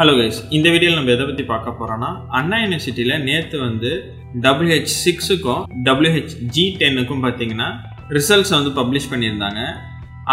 Hello guys இந்த வீடியோவில் நம்ம எதை பற்றி பார்க்க போகிறோன்னா அண்ணா யூனிவர்சிட்டியில் நேற்று வந்து டபிள்யூஹெச் சிக்ஸுக்கும் டபிள்யூஹெச் ஜி டென்னுக்கும் பார்த்தீங்கன்னா ரிசல்ட்ஸ் வந்து பப்ளிஷ் பண்ணியிருந்தாங்க.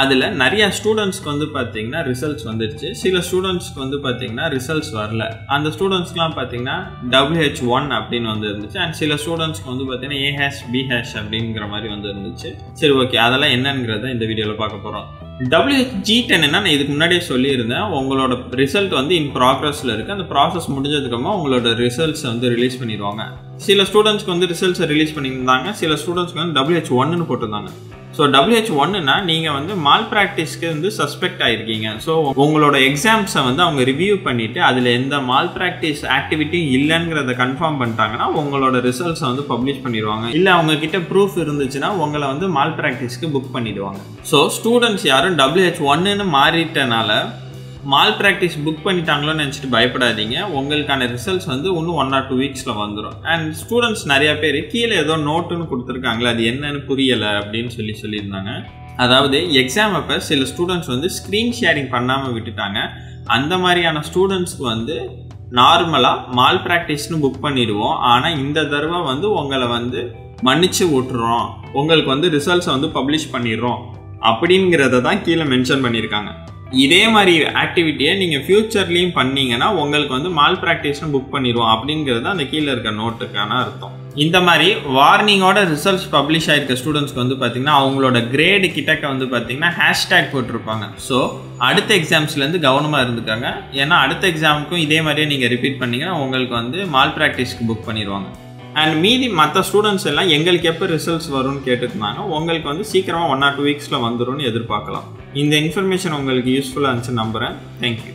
அதில் நிறையா ஸ்டூடெண்ட்ஸ்க்கு வந்து பார்த்தீங்கன்னா ரிசல்ட்ஸ் வந்துருச்சு. சில ஸ்டூடெண்ட்ஸ்க்கு வந்து பார்த்தீங்கன்னா ரிசல்ட்ஸ் வரல. அந்த ஸ்டூடெண்ட்ஸ்க்குலாம் பார்த்தீங்கன்னா டபிள்யூஹெச் ஒன் அப்படின்னு வந்து இருந்துச்சு. அண்ட் சில ஸ்டூடெண்ட்ஸ்க்கு வந்து பார்த்தீங்கன்னா ஏ ஹேஷ் பி ஹேஷ் அப்படிங்கிற மாதிரி வந்து இருந்துச்சு. சரி ஓகே அதெல்லாம் என்னங்கிறத இந்த வீடியோவில் பார்க்க போகிறோம் டபிள்யூஹெச்ஜி டென் என்ன நான் இதுக்கு முன்னாடியே சொல்லியிருந்தேன். உங்களோட ரிசல்ட் வந்து இன் ப்ராக்ரஸில் இருக்குது அந்த ப்ராசஸ் முடிஞ்சதுக்கப்புறமா உங்களோட ரிசல்ட்ஸ் வந்து ரிலீஸ் பண்ணிடுவாங்க. சில ஸ்டூடெண்ட்ஸ்க்கு வந்து ரிசல்ட்ஸை ரிலீஸ் பண்ணியிருந்தாங்க. சில ஸ்டூடெண்ட்ஸ்க்கு வந்து டபிள்யூஹெச் ஒன்னு போட்டிருந்தாங்க. ஸோ டபிள்யூஹெச் ஒன்றுனா நீங்கள் வந்து மால் ப்ராக்டிஸ்க்கு வந்து சஸ்பெக்ட் ஆகிருக்கீங்க ஸோ உங்களோட எக்ஸாம்ஸை வந்து அவங்க ரிவ்யூ பண்ணிவிட்டு அதில் எந்த மால் ப்ராக்டிஸ் ஆக்டிவிட்டியும் இல்லைங்கிறத கன்ஃபார்ம் பண்ணிட்டாங்கன்னா உங்களோட ரிசல்ட்ஸை வந்து பப்ளிஷ் பண்ணிடுவாங்க. இல்லை அவங்கக்கிட்ட ப்ரூஃப் இருந்துச்சுன்னா உங்களை வந்து மால் ப்ராக்டிஸ்க்கு புக் பண்ணிவிடுவாங்க ஸோ ஸ்டூடெண்ட்ஸ் யாரும் டபிள்யூஹெச் ஒன்றுன்னு மாறிட்டனால மால் ப்ராக்டிஸ் புக் பண்ணிட்டாங்களோன்னு நினச்சிட்டு பயப்படாதீங்க. உங்களுக்கான ரிசல்ட்ஸ் வந்து இன்னும் ஒன் ஆர் டூ வீக்ஸில் வந்துடும் அண்ட் ஸ்டூடெண்ட்ஸ் நிறையா பேர் கீழே ஏதோ நோட்டுன்னு கொடுத்துருக்காங்களே அது என்னன்னு புரியலை அப்படின்னு சொல்லி சொல்லியிருந்தாங்க. அதாவது எக்ஸாம் அப்போ சில ஸ்டூடெண்ட்ஸ் வந்து ஸ்க்ரீன் ஷேரிங் பண்ணாமல் விட்டுட்டாங்க. அந்த மாதிரியான ஸ்டூடெண்ட்ஸ்க்கு வந்து நார்மலாக மால் ப்ராக்டிஸ்னு புக் பண்ணிடுவோம். ஆனால் இந்த தடவை வந்து உங்களை வந்து மன்னிச்சு விட்டுறோம். உங்களுக்கு வந்து ரிசல்ட்ஸை வந்து பப்ளிஷ் பண்ணிடுறோம். அப்படிங்கிறத தான் கீழே மென்ஷன் பண்ணியிருக்காங்க. இதே மாதிரி ஆக்டிவிட்டியை நீங்கள் ஃப்யூச்சர்லேயும் பண்ணீங்கன்னா உங்களுக்கு வந்து மால் ப்ராக்டிஸ்னு புக் பண்ணிடுவோம் அப்படிங்கிறது அந்த கீழே இருக்க நோட்டுக்கான அர்த்தம். இந்த மாதிரி வார்னிங்கோட ரிசல்ட்ஸ் பப்ளிஷ் ஆகிருக்க ஸ்டூடெண்ட்ஸ்க்கு வந்து பார்த்தீங்கன்னா அவங்களோட கிரேடு கிட்டக்க வந்து பார்த்தீங்கன்னா ஹேஷ்டேக் போட்டிருப்பாங்க. ஸோ அடுத்த எக்ஸாம்ஸ்லேருந்து கவனமாக இருந்துக்காங்க. ஏன்னா அடுத்த எக்ஸாமுக்கும் இதே மாதிரியே நீங்கள் ரிப்பீட் பண்ணிங்கன்னா உங்களுக்கு வந்து மால் ப்ராக்டிஸ்க்கு புக் பண்ணிடுவாங்க. அண்ட் மீதி மற்ற ஸ்டூடெண்ட்ஸ் எல்லாம் எங்களுக்கு எப்போ ரிசல்ட்ஸ் வரும்னு கேட்டுருந்தாங்க உங்களுக்கு வந்து சீக்கிரமாக ஒன் ஆர் டூ வீக்ஸில் வந்துரும்னு எதிர்பார்க்கலாம். இந்த இன்ஃபர்மேஷன் உங்களுக்கு யூஸ்ஃபுல்லாக இருந்துச்சு நம்புகிறேன் தேங்க்யூ